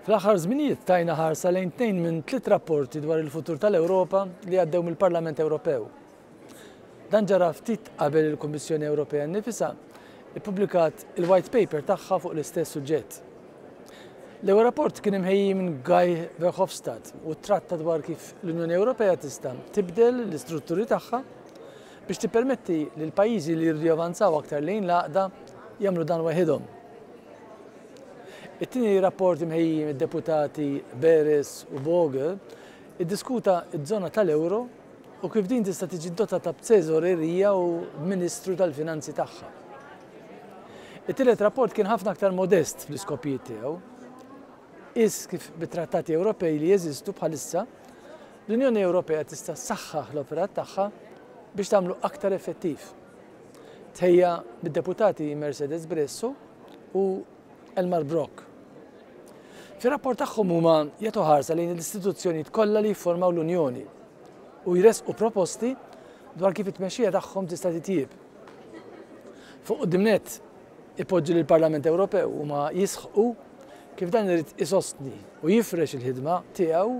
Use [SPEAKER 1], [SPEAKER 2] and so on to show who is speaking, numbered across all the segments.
[SPEAKER 1] Fl-aħħar żminijiet tajna ħarsa lejn tnejn minn tliet rapporti dwar il-futur tal-Ewropa li għaddew mill-Parlament Ewropew. Dan ġara ftit qabel il-Kummissjoni Ewropea nnifisha ippubblikat il-White Paper tagħha fuq l-istess suġġett. L-ewwel rapport kien imħejji minn Guy Verhofstadt u tratta dwar kif l-Unjoni Ewropea tista' tibdel l-istrutturi tagħha biex tippermetti li l-pajjiżi li jridu javanzaw aktar lejn l-għaqda jagħmlu dan waħidhom. It-tieni rapport imħejji mid-Deputati Berès u Vogel iddiskuta ż-żona tal-euro u kif din tista' tiġi dotata b'teżorerija u b'ministru tal-finanzi tagħha. It-tielet rapport kien ħafna aktar modest fl-iskopijiet tiegħu. Qies kif bit-trattati Ewropej li jeżistu bħalissa, l-Unjoni Ewropea tista' ssaħħaħ l-operat tagħha biex tagħmlu aktar effettiv. tħejja mid-Deputati Mercedes Bresso u Elmar Brok. Fir-rapport tagħhom huma jagħtu ħarsa lejn l-istituzzjonijiet kollha li jifformaw l-Unjoni u jressqu proposti dwar kif it-tmexxija tagħhom tista' titjieb. Fuq quddiem nett ipoġġu lill-Parlament Ewropew huma jisħqu kif dan irid isostni u jifrex il-ħidma tiegħu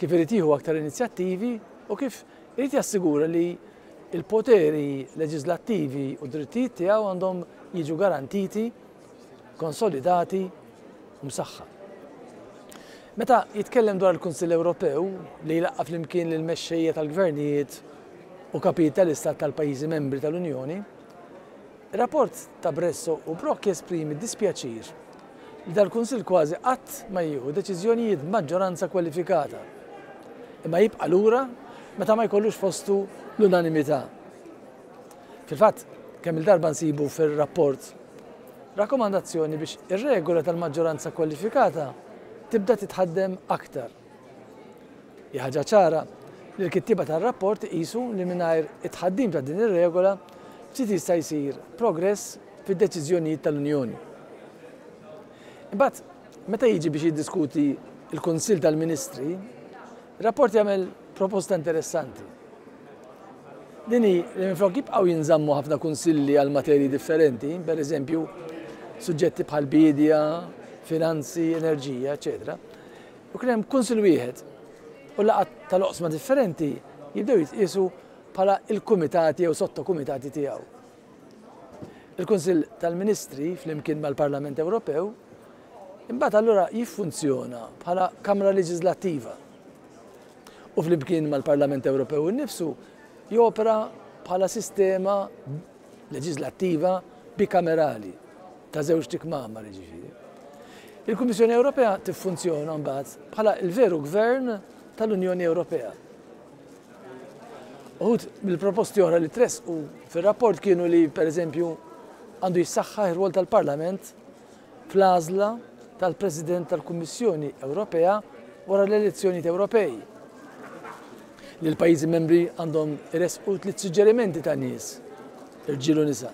[SPEAKER 1] kif irid jieħu aktar inizjattivi u kif Irid jassigura li l-poteri leġiżlattivi u d-drittijiet tiegħu għandhom jiġu garantiti, konsolidati u msaħħa. Meta jitkellem dwar il-Kunsill Ewropew, li jlaqqa' flimkien lill-mexxejja tal-gvernijiet u kapijiet tal-istat tal-pajjiżi membri tal-Unjoni, Rapport ta' Bresso u Brok jesprimi d-dispjaċir li dal-Kunsill kważi qatt ma jieħu deċiżjonijiet b'maġġoranza kwalifikata, imma jibqa' lura meta ma jkollux fostu l-unanimità. Fil-fatt, kemm-il darba nsibu fir-rapport rakkomandazzjoni biex ir-regola tal-maġġoranza kwalifikata tibda titħaddem aktar. Hi ħaġa ċara li l-kittieba tar-rapport iqisu li mingħajr it-tħaddim ta' din ir-regola ftit jista' jsir progress fid-deċiżjonijiet tal-Unjoni. Imbagħad, meta jiġi biex jiddiskuti l-Kunsill tal-Ministri, ir-rapport jagħmel proposta interessanti. Din hi li minflok jibqgħu jinżammu ħafna kunsilli għal materji differenti, pereżempju suġġetti bħal biedja, finanzi, enerġija, eċetera, u kien hemm Kunsill wieħed u laqgħat tal-oqsma differenti jibdew jitqiesu bħala l-kumitati jew sottokumitati tiegħu. Il-Kunsill tal-Ministri flimkien mal-Parlament Ewropew imbagħad allura jiffunzjona bħala Kamra Leġiżlattiva u flimkien mal-Parlament Ewropew innifsu jopera bħala sistema leġiżlattiva bikamerali. ta' żewġt ikmamar jiġifieri. Il-Kummissjoni Ewropea tiffunzjona mbagħad bħala l-veru gvern tal-Unjoni Ewropea. Uħud mill-proposti oħra li tressqu fir-rapport kienu li pereżempju għandu jissaħħaħ ir-rwol tal-Parlament fl-għażla tal-President tal-Kummissjoni Ewropea wara l-elezzjonijiet Ewropej. Li l-pajjiżi membri għandhom iresqu tliet suġġerimenti ta' nies, irġiel u nisa,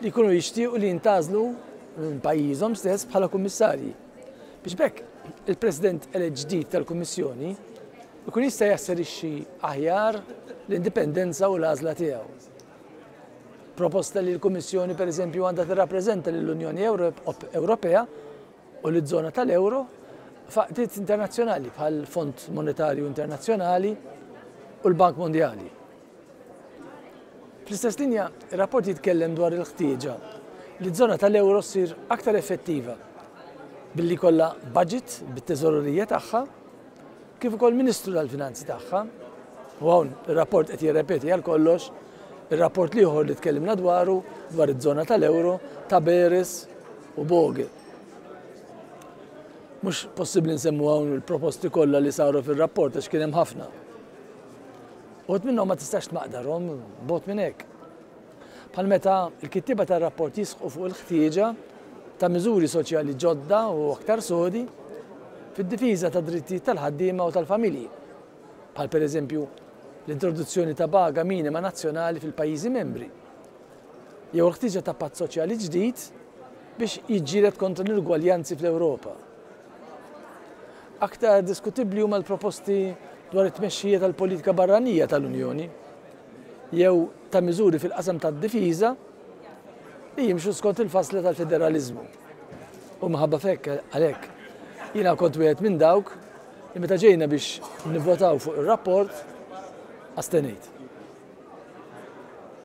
[SPEAKER 1] li jkunu jixtiequ li jintgħażlu minn pajjiżhom stess bħala Kummissarji, biex b'hekk il-President elett ġdid tal-Kummissjoni jkun jista' jasserixxi aħjar l-indipendenza u l-għażla tiegħu. Proposta li l-Kummissjoni pereżempju għandha tirrappreżenta lill-Unjoni Ewropea u liż-żona tal-Ewro f'għaqdiet internazzjonali bħall-Fond Monetarju Internazzjonali u l-Bank Mondjali. Fl-istess linja, ir-rapport jitkellem dwar il-ħtieġa li ż-żona tal-euro ssir aktar effettiva billi jkollha budget bit-teżorerija tagħha kif ukoll ministru tal-finanzi tagħha, u hawn ir-rapport qed jirrepeti għal kollox ir-rapport l-ieħor li tkellimna dwaru dwar iż-żona tal-euro ta' Beres u Boge. Mhux possibbli nsemmu hawn il-proposti kollha li saru fir-rapport għax kien hemm ħafna. Uħud minnhom ma tistax tmaqdarhom bogħod minn hekk. Bħal meta l-kittieba tar-rapport jisħqu fuq il-ħtieġa ta' miżuri soċjali ġodda u aktar sodi fid-difiża tad-drittijiet tal-ħaddiema u tal-familji, bħal pereżempju l-introduzzjoni ta' paga minima nazzjonali fil-pajjiżi membri, jew il-ħtieġa ta' patt soċjali ġdid biex jiġġieled kontra l-inugwaljanzi fl-Ewropa. Aktar diskutibbli huma l-proposti dwar it-tmexxija tal-politika barranija tal-Unjoni jew ta' miżuri fil-qasam tad-difiża li jimxu skont il-fasla tal-federaliżmu. U minħabba f'hekk għalhekk jiena kont wieħed minn dawk li meta ġejna biex nivvotaw fuq ir-rapport astenejt.